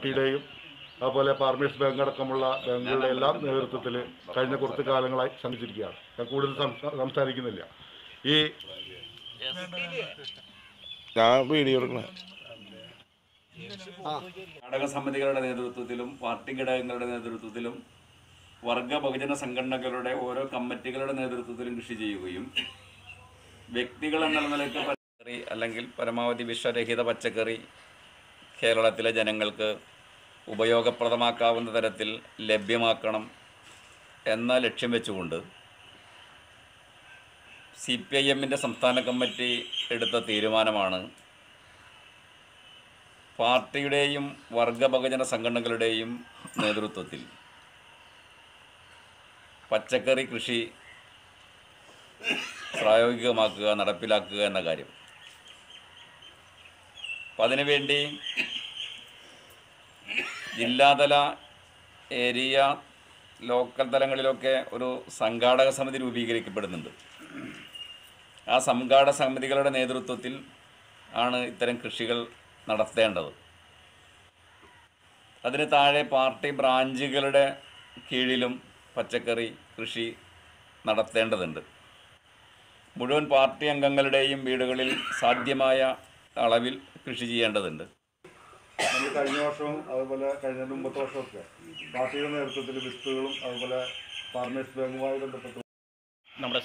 പാർട്ടിയുടെയും അതുപോലെ farmers bank അടക്കമുള്ള ബാങ്കുകളുടെ എല്ലാം നേതൃത്വത്തിൽ കഴിഞ്ഞ കുറച്ച് കാലങ്ങളായി ശ്രമിച്ചിരിക്കുകയാണ്. ഞാൻ കൂടുതൽ സംസാ- സംസാരിക്കുന്നില്ല. ഈ ഞാൻ വീഡിയോ എടുക്കണേ. ഘടക സമിതികളുടെ നേതൃത്വത്തിലും പാർട്ടി ഘടകങ്ങളുടെ നേതൃത്വത്തിലും വർഗ ബഹുജന സംഘടനകളുടെ ഓരോ കമ്മിറ്റികളുടെ നേതൃത്വത്തിലും കൃഷി ചെയ്യുകയും വ്യക്തികൾ എന്ന നിലയ്ക്ക് പച്ചക്കറി അല്ലെങ്കിൽ പരമാവധി വിഷരഹിത പച്ചക്കറി കേരളത്തിലെ ജനങ്ങൾക്ക് ഉപയോഗപ്രദമാക്കാവുന്ന തരത്തിൽ ലഭ്യമാക്കണം എന്ന ലക്ഷ്യം വെച്ചുകൊണ്ട് സി പി ഐ എമ്മിന്റെ സംസ്ഥാന കമ്മിറ്റി എടുത്ത തീരുമാനമാണ് പാർട്ടിയുടെയും വർഗ ബഹുജന സംഘടനകളുടെയും നേതൃത്വത്തിൽ പച്ചക്കറി കൃഷി പ്രായോഗികമാക്കുക നടപ്പിലാക്കുക എന്ന കാര്യം. അപ്പം അതിനുവേണ്ടി ജില്ലാതല ഏരിയ ലോക്കൽ തലങ്ങളിലൊക്കെ ഒരു സംഘാടക സമിതി രൂപീകരിക്കപ്പെടുന്നുണ്ട്. ആ സംഘാടക സമിതികളുടെ നേതൃത്വത്തിൽ ആണ് ഇത്തരം കൃഷികൾ നടത്തേണ്ടത്. അതിന് താഴെ പാർട്ടി ബ്രാഞ്ചുകളുടെ കീഴിലും പച്ചക്കറി കൃഷി നടത്തേണ്ടതുണ്ട്. മുഴുവൻ പാർട്ടി അംഗങ്ങളുടെയും വീടുകളിൽ സാധ്യമായ അളവിൽ കൃഷി ചെയ്യേണ്ടതുണ്ട്. നമ്മൾ കഴിഞ്ഞ വർഷവും അതുപോലെ കഴിഞ്ഞ മുമ്പത്തെ വർഷമൊക്കെ പാർട്ടിയുടെ നേതൃത്വത്തിൽ വിത്തുകളും അതുപോലെ ഫാർമേഴ്സ് ബാങ്കുമായി ബന്ധപ്പെട്ട് നമ്മുടെ